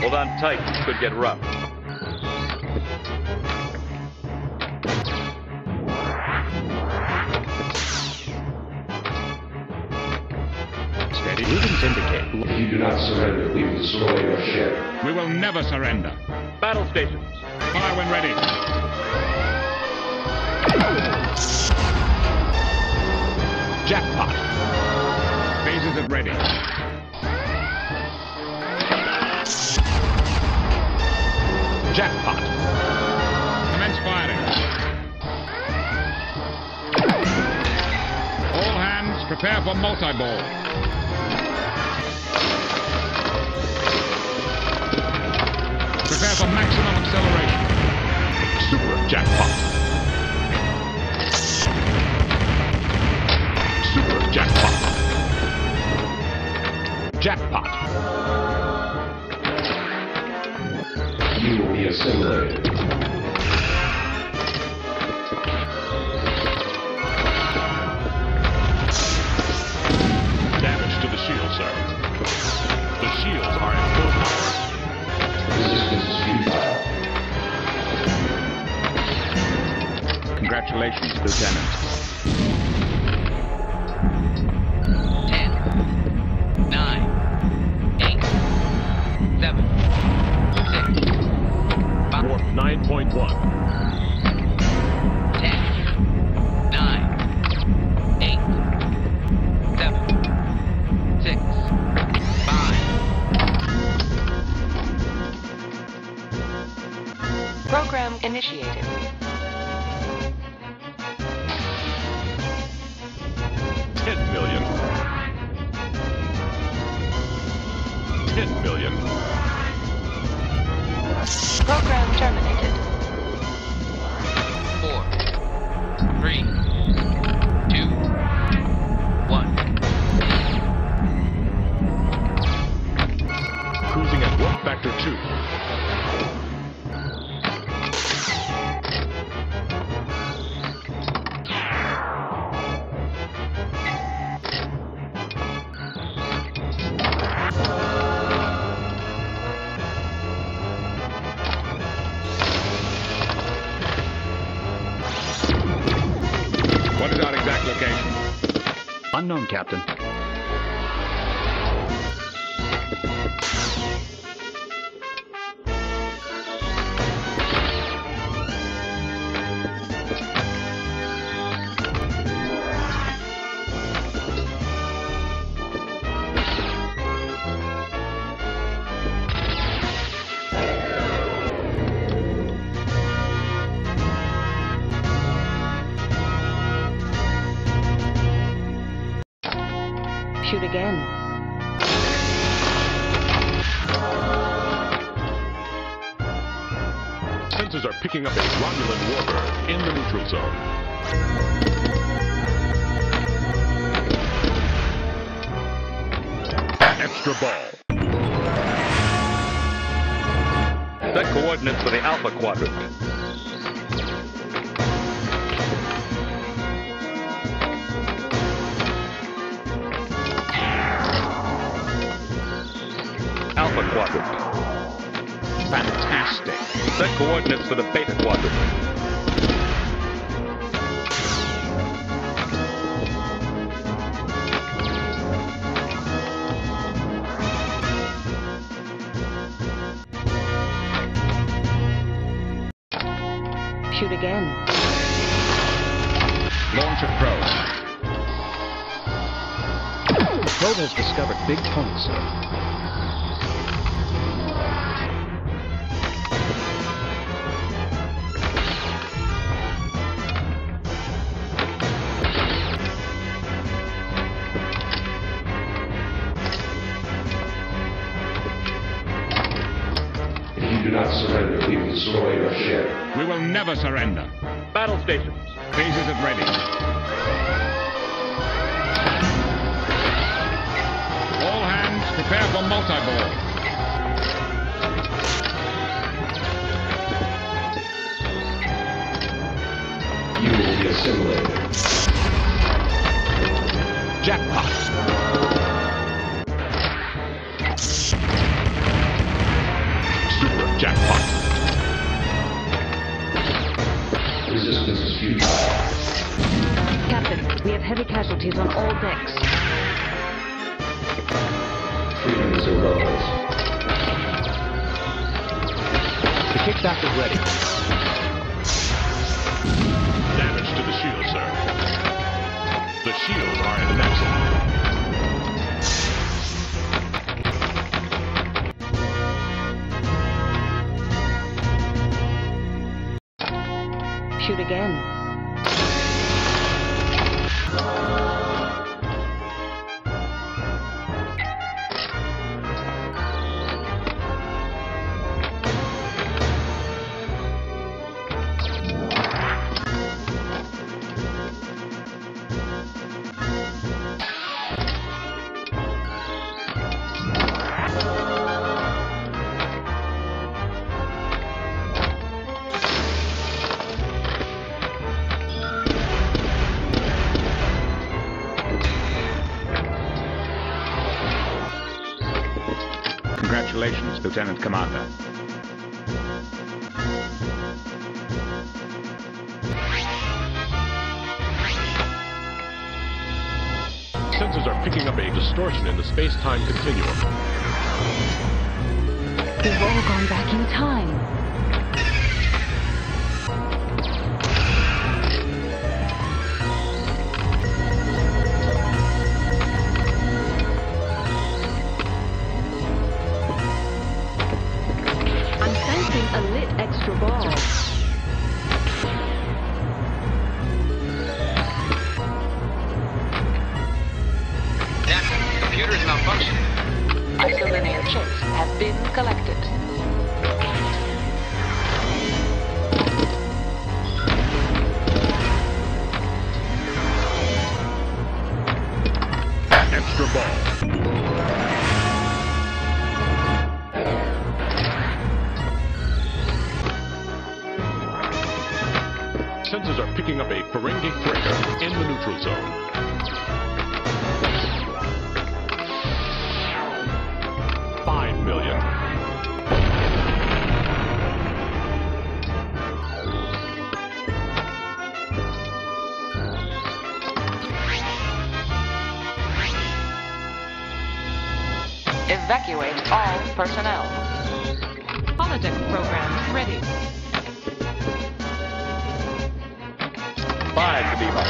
Hold on tight. Could get rough. Steady. Readings indicate. If you do not surrender, we will destroy your ship. We will never surrender. Battle stations. Fire when ready. Jackpot. Phasers at ready. Jackpot. Commence firing. All hands prepare for multi-ball. Prepare for maximum acceleration. Super jackpot. Super jackpot. Jackpot. Assimilated. Damage to the shield, sir. The shields are at full power. Resistance is futile. Congratulations, Lieutenant. 10 million. Program Captain. Sensors are picking up a Romulan warbird in the neutral zone. Extra ball. Set coordinates for the Alpha Quadrant. Alpha Quadrant. Fantastic. Set coordinates for the Beta Quadrant. Shoot again. Launch of probe. Probe has discovered big points, sir. Never surrender. Battle stations. Phasers at ready. All hands prepare for multi-ball. We have heavy casualties on all decks. Freedom is irrelevant. The kickback is ready. Damage to the shield, sir. The shields are at maximum. Shoot again. Congratulations, Lieutenant Commander. Sensors are picking up a distortion in the space-time continuum. We've all gone back in time. Evacuate all personnel. Holodeck program ready. Five, Kadima.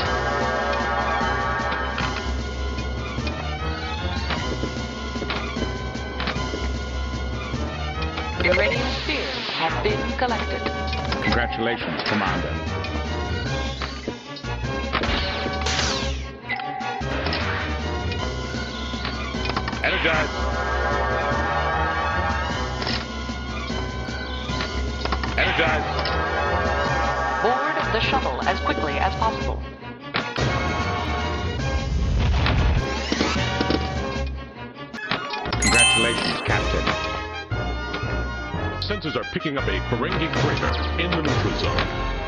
Uranium spheres have been collected. Congratulations, Commander. Energize. Energize. Board the shuttle as quickly as possible. Congratulations, Captain. Sensors are picking up a Ferengi crater in the neutral zone.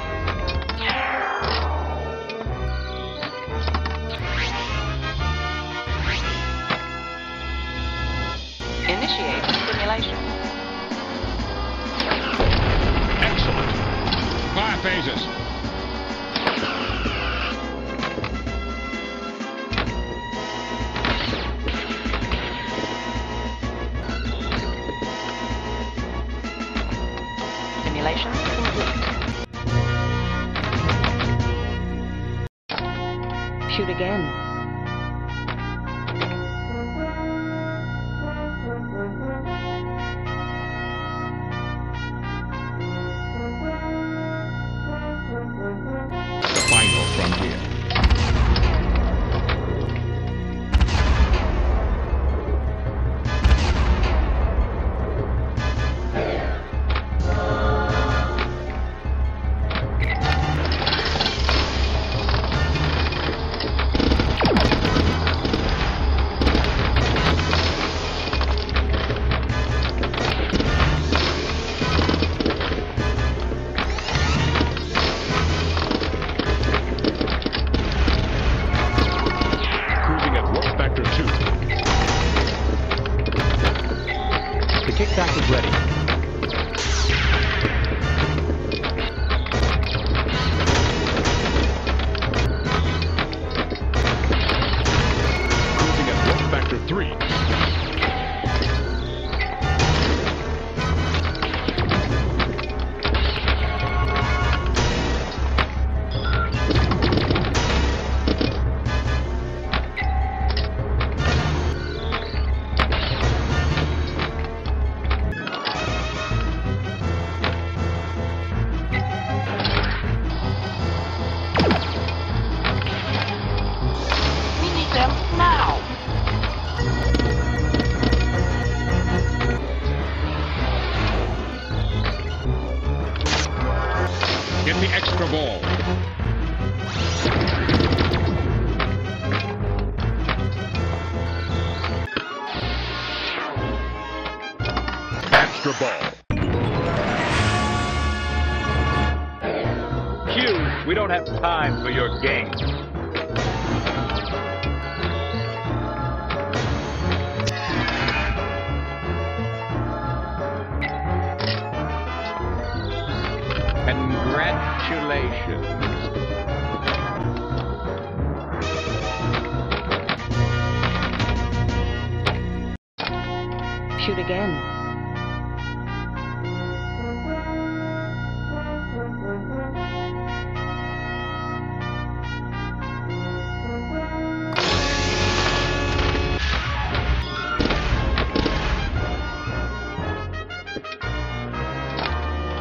Ball. Extra ball. Q, we don't have time for your games. Congratulations. Shoot again.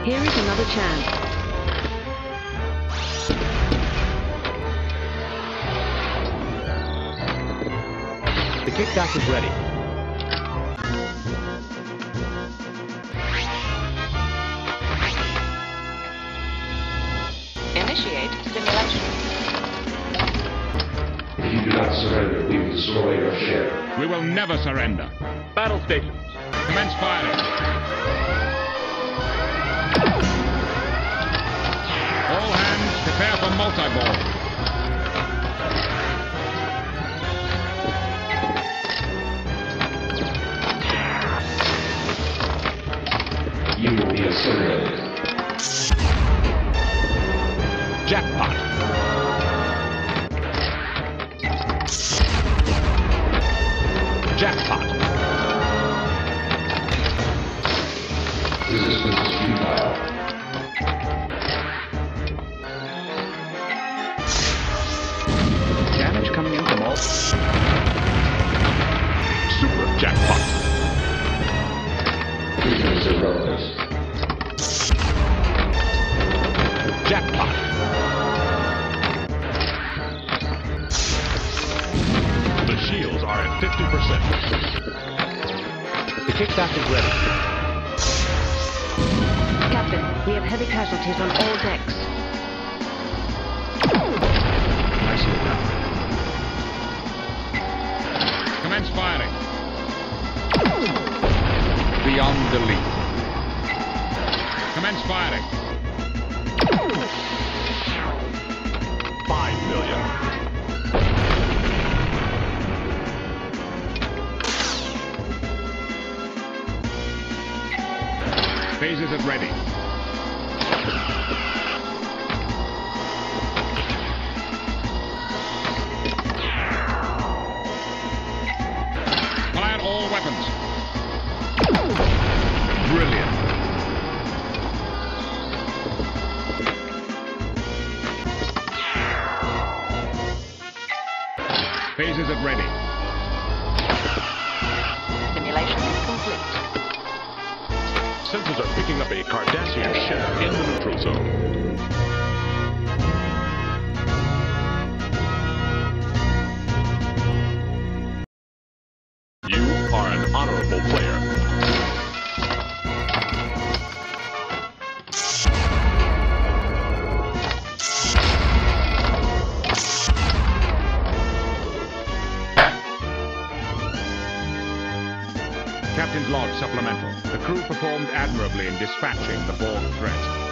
Here is another chance. Kickback is ready. Initiate simulation. If you do not surrender, we will destroy your ship. We will never surrender. Battle stations. Commence firing. All hands prepare for multi-ball. Assimilated. Jackpot. Jackpot. Kickback is ready. Captain, we have heavy casualties on all decks. I see it now. Commence firing. Beyond the belief. Commence firing. At ready. Fire all weapons. Brilliant. Phasers at ready. Sensors are picking up a Cardassian ship in the neutral zone. Performed admirably in dispatching the Borg threat.